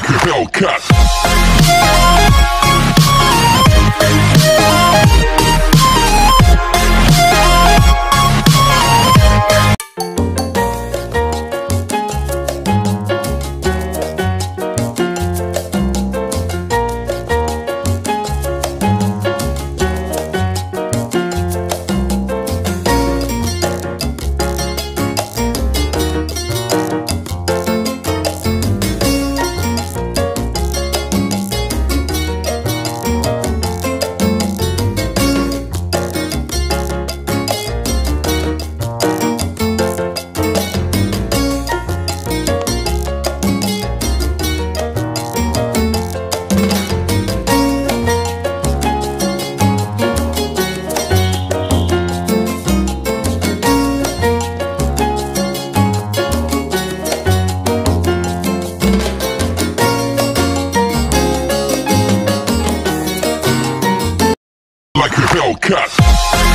like a Hellcat. Hellcat.